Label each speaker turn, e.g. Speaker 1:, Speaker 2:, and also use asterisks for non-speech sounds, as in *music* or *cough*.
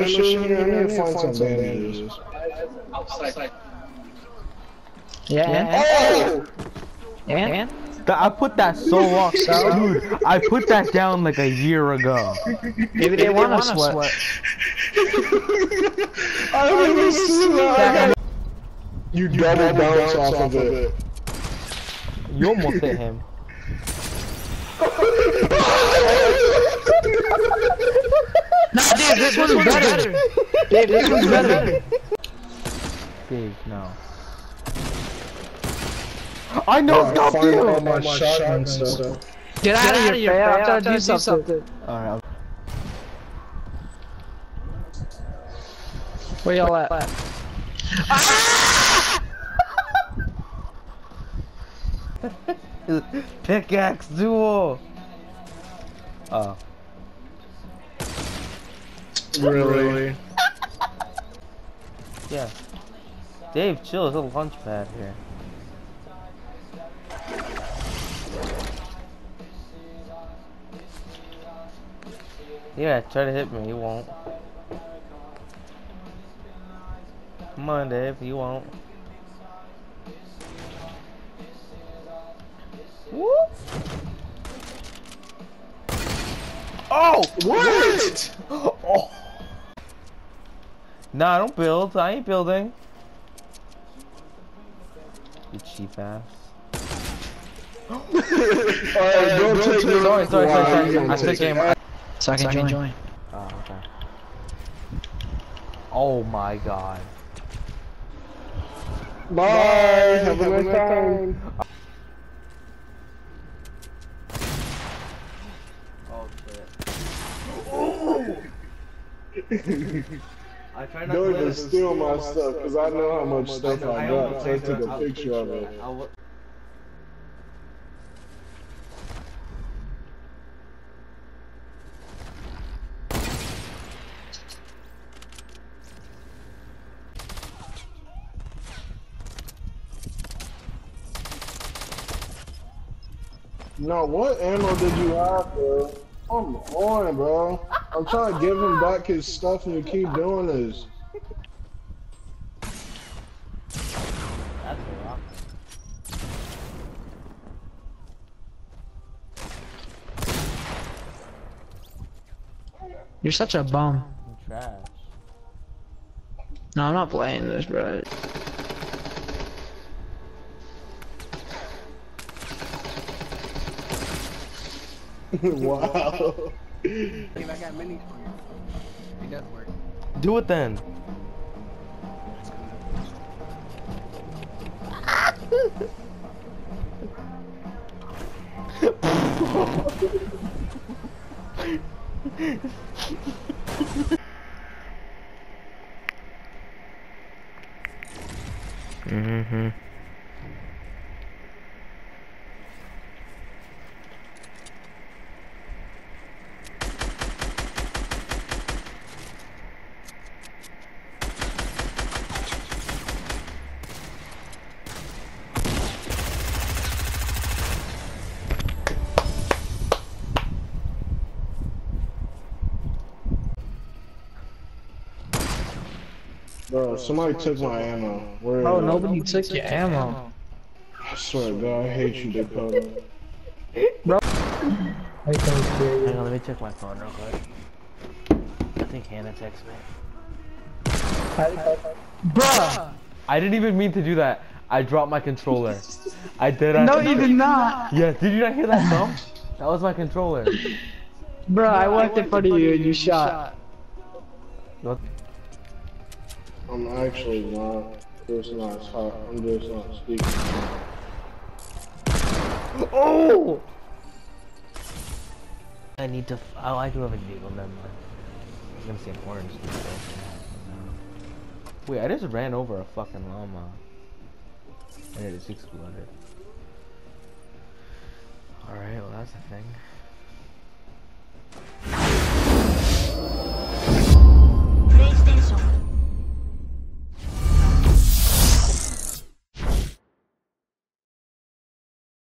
Speaker 1: machine, I need to find some bandages.
Speaker 2: Yeah.
Speaker 1: Oh!
Speaker 2: And?
Speaker 3: Th- I put that so long, *laughs* dude. I put that down like a year ago.
Speaker 2: Maybe they want to sweat. *laughs*
Speaker 1: I don't even see that. You double bounce off of it.
Speaker 3: You almost hit him.
Speaker 2: Dave, this one's better. Dave, this one's better.
Speaker 3: Dave, no. I know, stop
Speaker 1: Find all
Speaker 3: you!
Speaker 1: my shotgun stuff.
Speaker 2: Get out of here, Faye. I'm trying to do something.
Speaker 3: Alright,
Speaker 2: Where y'all at? *laughs*
Speaker 3: pickaxe duel! Oh.
Speaker 1: Really? *laughs*
Speaker 3: Yeah. Dave, chill, there's a launch pad here. Yeah, try to hit me, you won't. Come on, Dave, you won't. Whoop! Oh!
Speaker 1: What? *laughs*
Speaker 3: Oh! Nah, I don't build. I ain't building. You cheap ass. *laughs*
Speaker 1: Alright, don't take me.
Speaker 3: Sorry, sorry, sorry, sorry.
Speaker 1: you gonna
Speaker 3: I
Speaker 1: take
Speaker 3: took aim.
Speaker 1: it.
Speaker 2: So I can join.
Speaker 3: Oh, okay. Oh my god.
Speaker 1: Bye. Have a nice time.
Speaker 3: Oh shit. *laughs* I try not
Speaker 1: Don't
Speaker 3: to let
Speaker 1: steal my stuff, because I know how much stuff I got.
Speaker 3: almost
Speaker 1: So I took a picture of it.
Speaker 3: I'll-
Speaker 1: No, what ammo did you have, bro? Come on, bro. I'm trying to give him back his stuff and you keep doing this.
Speaker 3: That's a rock.
Speaker 2: You're such a bum.
Speaker 3: I'm trash.
Speaker 2: No, I'm not playing this, bro. *laughs*
Speaker 1: wow.
Speaker 4: If I got minis for you. It does work.
Speaker 3: Do it then. mm-hmm.
Speaker 1: Bro, somebody took my ammo. Where
Speaker 2: Oh,
Speaker 1: is it?
Speaker 2: nobody took your ammo.
Speaker 1: I swear to God, I hate you, Dakota. Bro.
Speaker 3: i can't Hang on, let me check my phone real quick. I think Hannah texted me.
Speaker 2: Bruh!
Speaker 3: I didn't even mean to do that. I dropped my controller. I did. I
Speaker 2: No, you did not!
Speaker 3: Yeah, did you not hear that sound? That was my controller.
Speaker 2: Bruh, I walked in front of you and you shot.
Speaker 3: What?
Speaker 1: I'm actually not. Just not talk. I'm just not speaking.
Speaker 3: Oh! I need to. Oh, I do have a deagle. Never mind. I'm gonna say an orange. Wait, I just ran over a fucking llama. And it just exploded. Alright, well that's a thing.